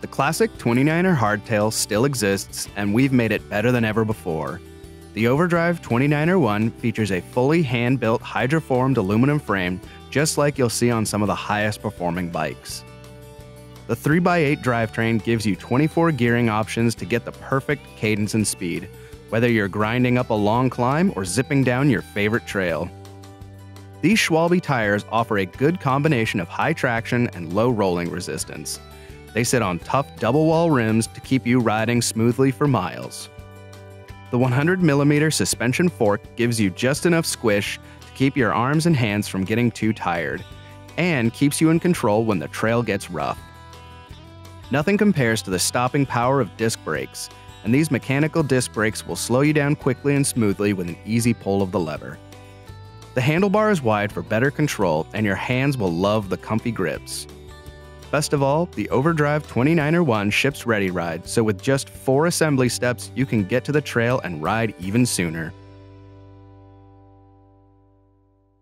The classic 29er hardtail still exists, and we've made it better than ever before. The Overdrive 29er 1 features a fully hand built hydroformed aluminum frame, just like you'll see on some of the highest performing bikes. The 3x8 drivetrain gives you 24 gearing options to get the perfect cadence and speed, whether you're grinding up a long climb or zipping down your favorite trail. These Schwalbe tires offer a good combination of high traction and low rolling resistance. They sit on tough double wall rims to keep you riding smoothly for miles. The 100mm suspension fork gives you just enough squish to keep your arms and hands from getting too tired, and keeps you in control when the trail gets rough. Nothing compares to the stopping power of disc brakes, and these mechanical disc brakes will slow you down quickly and smoothly with an easy pull of the lever. The handlebar is wide for better control, and your hands will love the comfy grips. Best of all, the Overdrive 29er 1 ships ready ride, so with just four assembly steps, you can get to the trail and ride even sooner.